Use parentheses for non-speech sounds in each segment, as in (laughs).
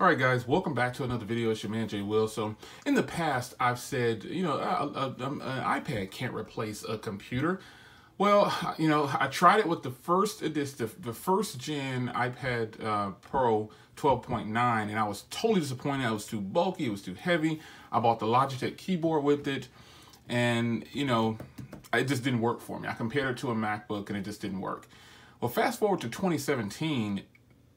All right, guys, welcome back to another video. It's your man, Jay Will. So in the past, I've said, you know, a, a, a, an iPad can't replace a computer. Well, you know, I tried it with the first the, the first gen iPad uh, Pro 12.9, and I was totally disappointed. It was too bulky. It was too heavy. I bought the Logitech keyboard with it, and you know, it just didn't work for me. I compared it to a MacBook, and it just didn't work. Well, fast forward to 2017,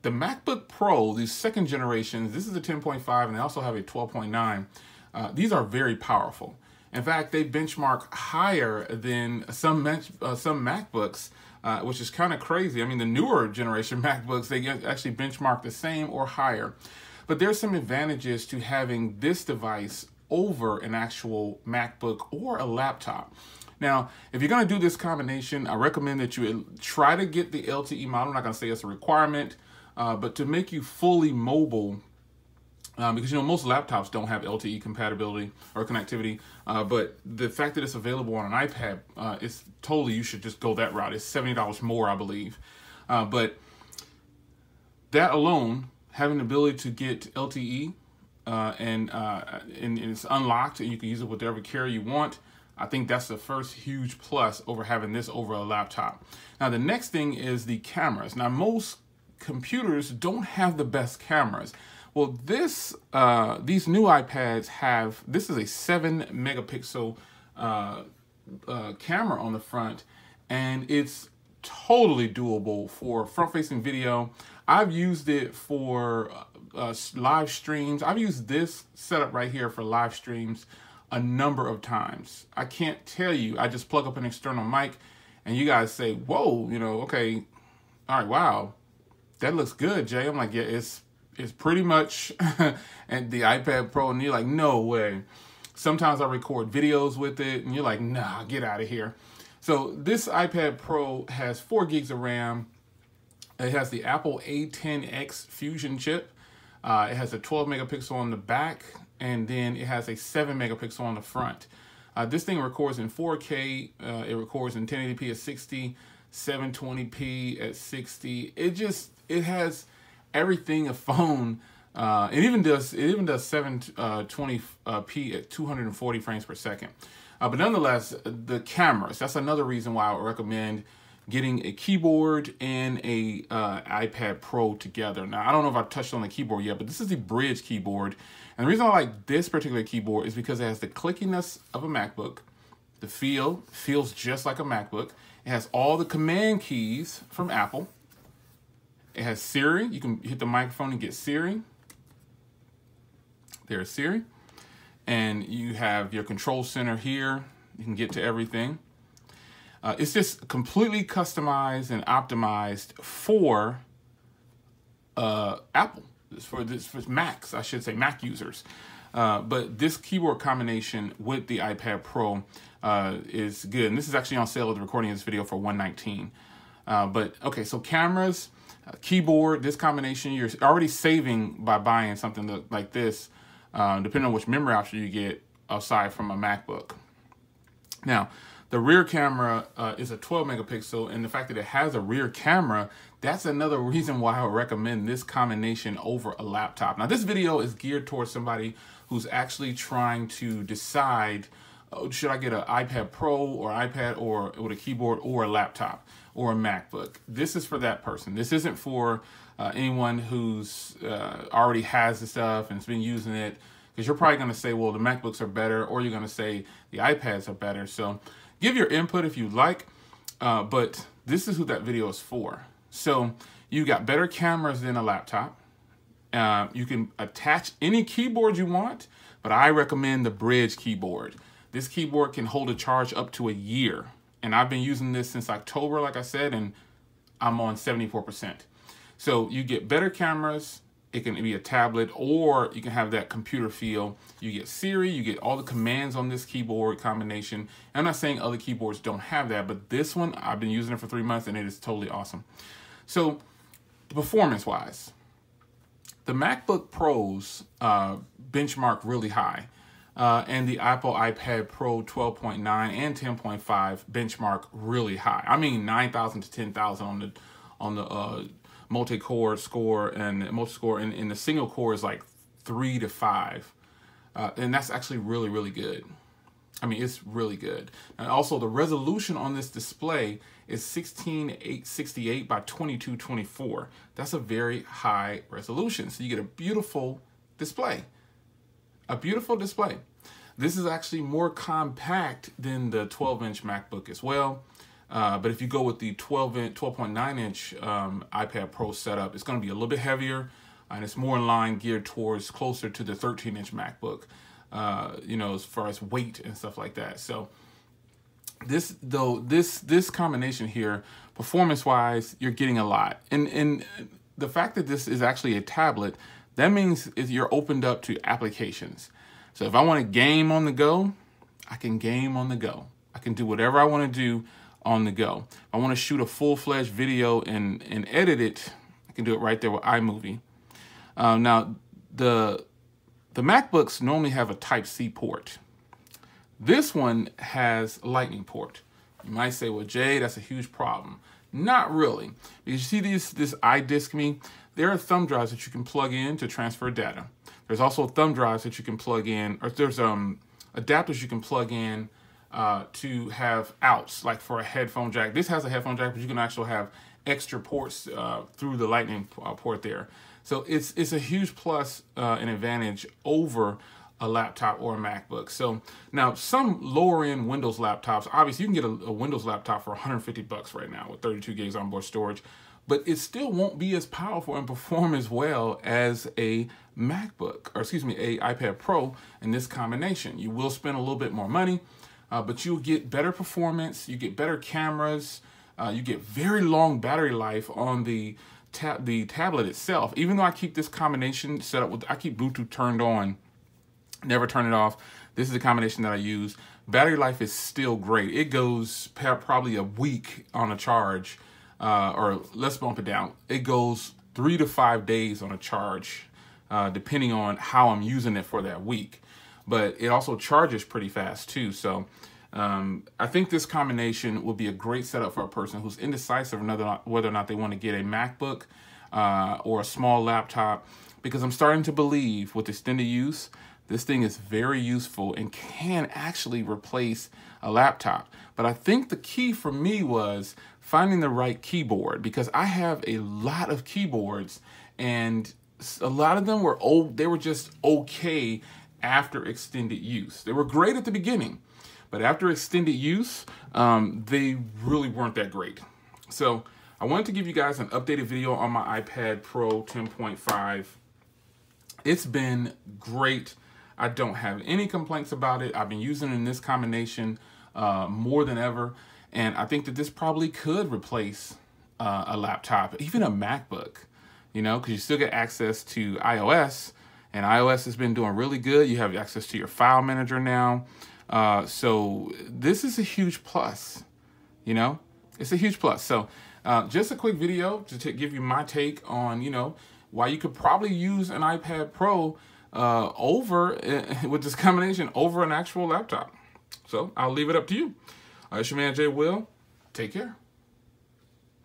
the MacBook Pro, these second generations, this is a 10.5 and they also have a 12.9. Uh, these are very powerful. In fact, they benchmark higher than some uh, some MacBooks, uh, which is kind of crazy. I mean, the newer generation (laughs) MacBooks, they actually benchmark the same or higher. But there's some advantages to having this device over an actual MacBook or a laptop. Now, if you're going to do this combination, I recommend that you try to get the LTE model. I'm not to say it's a requirement. Uh, but to make you fully mobile, um, because you know most laptops don't have LTE compatibility or connectivity, uh, but the fact that it's available on an iPad, uh, it's totally you should just go that route. It's seventy dollars more, I believe, uh, but that alone, having the ability to get LTE uh, and, uh, and, and it's unlocked and you can use it with whatever carrier you want. I think that's the first huge plus over having this over a laptop. Now the next thing is the cameras. Now most computers don't have the best cameras. Well, this uh, these new iPads have this is a seven megapixel uh, uh, camera on the front, and it's totally doable for front-facing video. I've used it for uh, live streams. I've used this setup right here for live streams a number of times. I can't tell you. I just plug up an external mic, and you guys say, "Whoa, you know, okay, all right, wow." That looks good, Jay. I'm like, yeah, it's it's pretty much (laughs) and the iPad Pro, and you're like, no way. Sometimes I record videos with it, and you're like, nah, get out of here. So this iPad Pro has four gigs of RAM. It has the Apple A10X Fusion chip. Uh, it has a 12 megapixel on the back, and then it has a 7 megapixel on the front. Uh, this thing records in 4K. Uh, it records in 1080p at 60, 720p at 60. It just it has everything a phone. Uh, it even does it even does 720p uh, uh, at 240 frames per second. Uh, but nonetheless, the cameras. That's another reason why I would recommend getting a keyboard and a uh, iPad Pro together. Now, I don't know if I've touched on the keyboard yet, but this is the Brydge keyboard. And the reason I like this particular keyboard is because it has the clickiness of a MacBook. The feel feels just like a MacBook. It has all the command keys from Apple. It has Siri. You can hit the microphone and get Siri. There's Siri. And you have your control center here. You can get to everything. Uh, it's just completely customized and optimized for uh, Apple. It's for this for Macs, I should say, Mac users. Uh, but this keyboard combination with the iPad Pro uh, is good. And this is actually on sale at the recording of this video for 119 uh, But okay, so cameras, uh, keyboard, this combination, you're already saving by buying something like this, uh, depending on which memory option you get aside from a MacBook. Now, the rear camera uh, is a 12 megapixel, and the fact that it has a rear camera, that's another reason why I would recommend this combination over a laptop. Now, this video is geared towards somebody who's actually trying to decide, oh, should I get an iPad Pro or iPad or with a keyboard or a laptop? or a MacBook. This is for that person. This isn't for uh, anyone who's uh, already has the stuff and has been using it because you're probably going to say, well, the MacBooks are better, or you're going to say the iPads are better. So give your input if you like, uh, but this is who that video is for. So you got better cameras than a laptop. Uh, you can attach any keyboard you want, but I recommend the Brydge keyboard. This keyboard can hold a charge up to a year and I've been using this since October, like I said, and I'm on 74%. So you get better cameras. It can be a tablet or you can have that computer feel. You get Siri, you get all the commands on this keyboard combination. I'm not saying other keyboards don't have that, but this one, I've been using it for three months and it is totally awesome. So performance wise, the MacBook Pros uh, benchmark really high uh, and the Apple iPad Pro 12.9 and 10.5 benchmark really high. I mean 9,000 to 10,000 on the on the uh, multi-core score and multi-score and in the single core is like three to five. Uh, and that's actually really, really good. I mean, it's really good. And also the resolution on this display is 16868 by 2224. That's a very high resolution. So you get a beautiful display. A beautiful display. This is actually more compact than the 12 inch MacBook as well. Uh, but if you go with the 12 inch, 12.9 inch um, iPad Pro setup, it's going to be a little bit heavier and it's more in line geared towards closer to the 13 inch MacBook, uh, you know, as far as weight and stuff like that. So this though this this combination here, performance wise, you're getting a lot. And and the fact that this is actually a tablet, that means you're opened up to applications. So if I want to game on the go, I can game on the go. I can do whatever I want to do on the go. If I want to shoot a full-fledged video and, and edit it, I can do it right there with iMovie. Um, now, the, the MacBooks normally have a Type-C port. This one has Lightning port. You might say, well, Jay, that's a huge problem. Not really. Because you see these, this iDiskMe, there are thumb drives that you can plug in to transfer data. There's also thumb drives that you can plug in, or there's um, adapters you can plug in uh, to have outs, like for a headphone jack. This has a headphone jack, but you can actually have extra ports uh, through the lightning uh, port there. So it's, it's a huge plus uh, and advantage over a laptop or a MacBook. So now some lower end Windows laptops, obviously you can get a, a, Windows laptop for 150 bucks right now with 32 gigs onboard storage, but it still won't be as powerful and perform as well as a MacBook, or excuse me, a iPad Pro in this combination. You will spend a little bit more money, uh, but you'll get better performance, you get better cameras, uh, you get very long battery life on the the tablet itself. Even though I keep this combination set up with, I keep Bluetooth turned on, never turn it off. This is the combination that I use. Battery life is still great. It goes probably a week on a charge, uh, or let's bump it down. It goes three to five days on a charge, uh, depending on how I'm using it for that week but it also charges pretty fast too. So um, I think this combination will be a great setup for a person who's indecisive whether, or not they want to get a MacBook uh, or a small laptop, because I'm starting to believe with extended use, this thing is very useful and can actually replace a laptop. But I think the key for me was finding the right keyboard because I have a lot of keyboards and a lot of them were old, they were just okay after extended use. They were great at the beginning, but after extended use, um, they really weren't that great. So I wanted to give you guys an updated video on my iPad Pro 10.5. It's been great. I don't have any complaints about it. I've been using in this combination uh, more than ever. And I think that this probably could replace uh, a laptop, even a MacBook, you know, because you still get access to iOS, and iOS has been doing really good. You have access to your file manager now. Uh, so this is a huge plus, you know, it's a huge plus. So uh, just a quick video to give you my take on, you know, why you could probably use an iPad Pro uh, over (laughs) with this combination over an actual laptop. So I'll leave it up to you. Uh, it's your man Jay Will. Take care.